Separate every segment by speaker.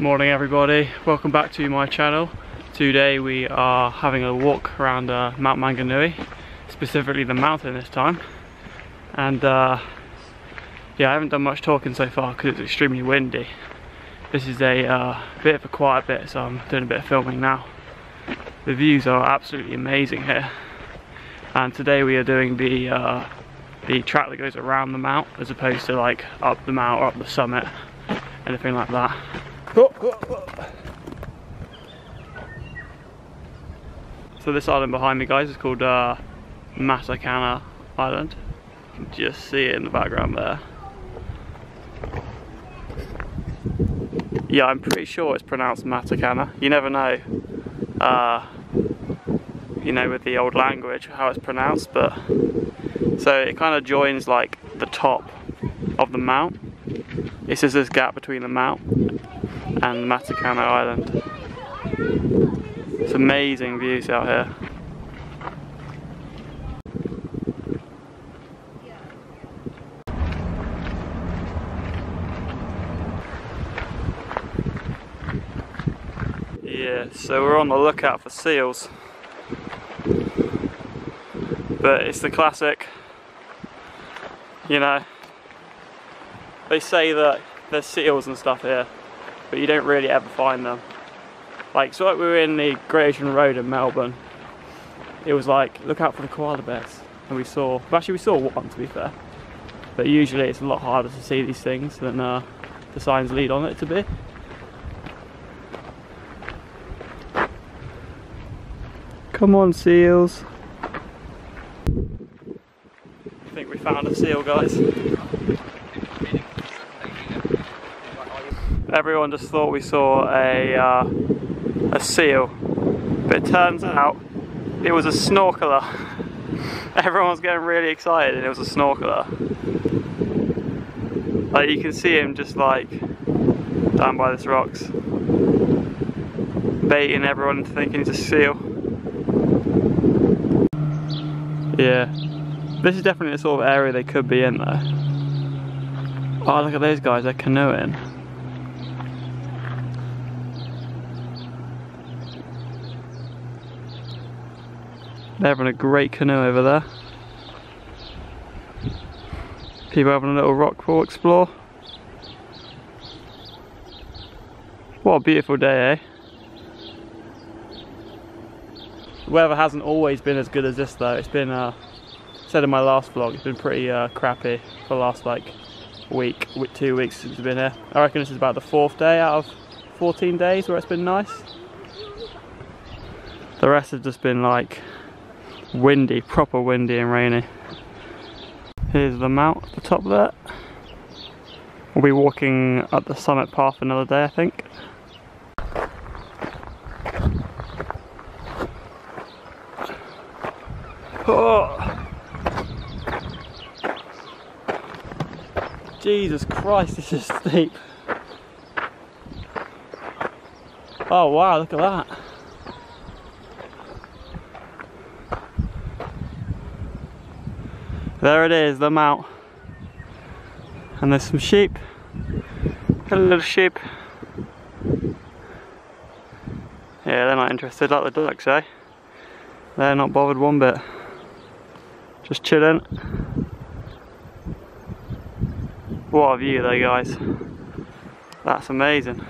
Speaker 1: Morning everybody, welcome back to my channel. Today we are having a walk around uh, Mount Maunganui, specifically the mountain this time. And uh, yeah, I haven't done much talking so far because it's extremely windy. This is a uh, bit of a quiet bit, so I'm doing a bit of filming now. The views are absolutely amazing here. And today we are doing the uh, the track that goes around the mount as opposed to like up the mount or up the summit, anything like that. So this island behind me guys is called uh, Island. You can just see it in the background there. Yeah, I'm pretty sure it's pronounced Matakana. You never know, uh, you know, with the old language, how it's pronounced, but so it kind of joins like the top of the mount. It's just this gap between the mount and Matakana Island. It's amazing views out here. Yeah, so we're on the lookout for seals. But it's the classic, you know, they say that there's seals and stuff here but you don't really ever find them. Like, so like we were in the Great Ocean Road in Melbourne, it was like, look out for the koala bears. And we saw, well actually we saw one to be fair. But usually it's a lot harder to see these things than uh, the signs lead on it to be. Come on seals. I think we found a seal guys. Everyone just thought we saw a, uh, a seal, but it turns out it was a snorkeler. Everyone was getting really excited and it was a snorkeler. Like you can see him just like down by this rocks, baiting everyone into thinking it's a seal. Yeah, this is definitely the sort of area they could be in though. Oh look at those guys, they're canoeing. They're having a great canoe over there. People having a little rock pool explore. What a beautiful day, eh? The weather hasn't always been as good as this though. It's been, uh, said in my last vlog, it's been pretty uh, crappy for the last like week, two weeks since we've been here. I reckon this is about the fourth day out of 14 days where it's been nice. The rest have just been like windy, proper windy and rainy. Here's the mount at the top there. We'll be walking up the summit path another day I think. Oh. Jesus Christ, this is steep. Oh wow, look at that. There it is, the mount. And there's some sheep. A little sheep. Yeah, they're not interested like the ducks, eh? They're not bothered one bit. Just chilling. What a view though guys. That's amazing.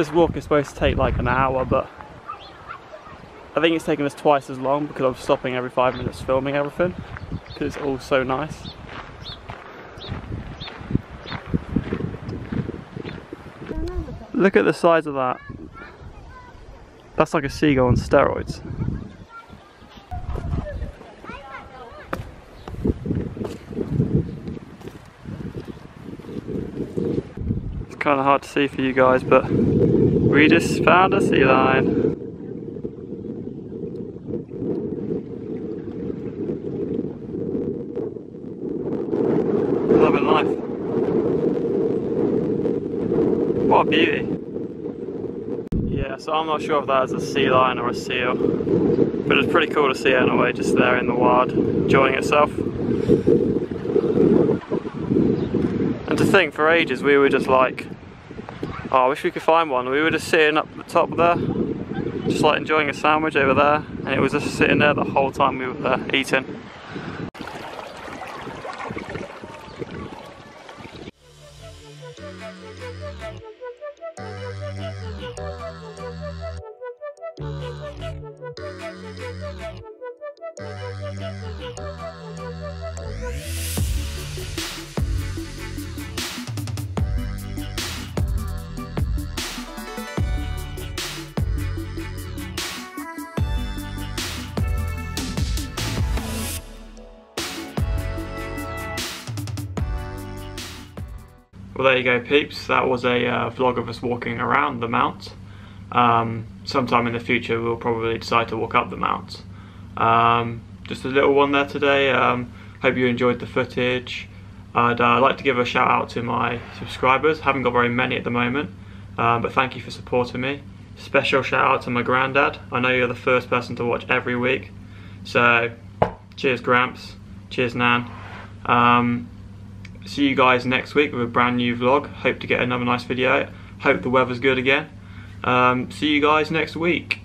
Speaker 1: This walk is supposed to take like an hour, but I think it's taking us twice as long because I'm stopping every five minutes filming everything because it's all so nice. Look at the size of that. That's like a seagull on steroids. Kind of hard to see for you guys, but we just found a sea lion. Loving life. What a beauty. Yeah, so I'm not sure if that is a sea lion or a seal, but it's pretty cool to see it in a way, just there in the wild, enjoying itself. And to think, for ages we were just like, oh, I wish we could find one. We were just sitting up the top there, just like enjoying a sandwich over there, and it was just sitting there the whole time we were there eating. Well there you go peeps, that was a uh, vlog of us walking around the mount. Um, sometime in the future we'll probably decide to walk up the mount. Um, just a little one there today, um, hope you enjoyed the footage. I'd uh, like to give a shout out to my subscribers, haven't got very many at the moment, um, but thank you for supporting me. Special shout out to my granddad, I know you're the first person to watch every week, so cheers Gramps, cheers Nan. See you guys next week with a brand new vlog. Hope to get another nice video. Hope the weather's good again. Um, see you guys next week.